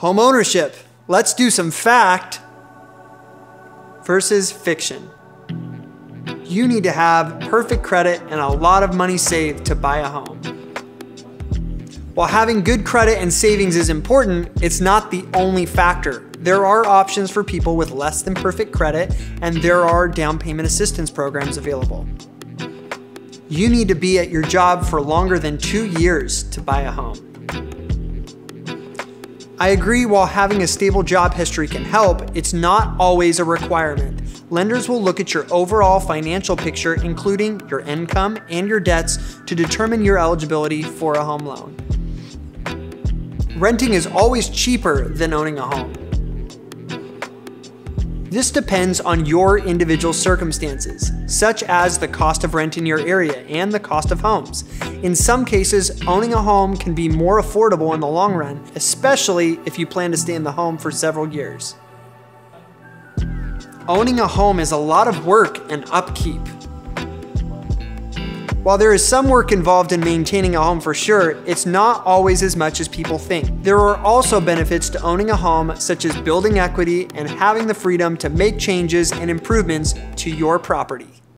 Home ownership. Let's do some fact versus fiction. You need to have perfect credit and a lot of money saved to buy a home. While having good credit and savings is important, it's not the only factor. There are options for people with less than perfect credit, and there are down payment assistance programs available. You need to be at your job for longer than two years to buy a home. I agree while having a stable job history can help, it's not always a requirement. Lenders will look at your overall financial picture, including your income and your debts, to determine your eligibility for a home loan. Renting is always cheaper than owning a home. This depends on your individual circumstances, such as the cost of rent in your area and the cost of homes. In some cases, owning a home can be more affordable in the long run, especially if you plan to stay in the home for several years. Owning a home is a lot of work and upkeep. While there is some work involved in maintaining a home for sure, it's not always as much as people think. There are also benefits to owning a home, such as building equity and having the freedom to make changes and improvements to your property.